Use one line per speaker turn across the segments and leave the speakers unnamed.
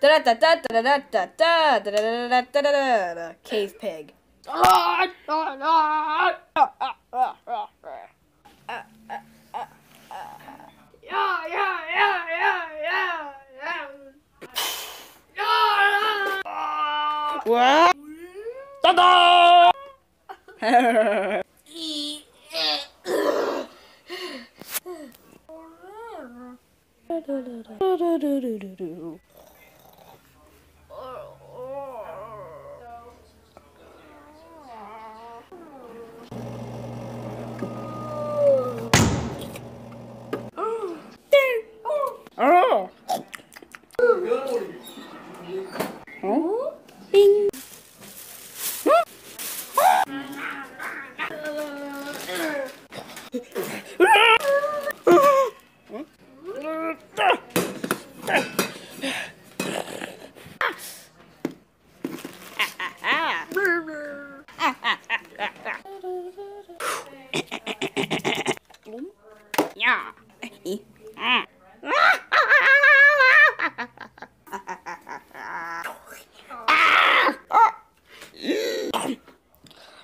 Da da da da da da da da da da da da da da Cave pig. What? Ta-da! Oh. Oh. Bing. Yeah.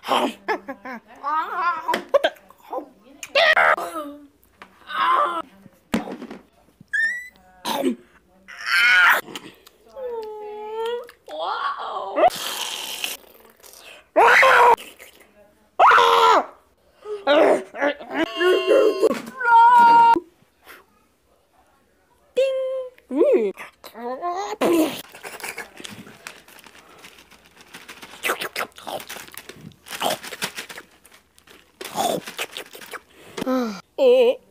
Ding! Mm. 어.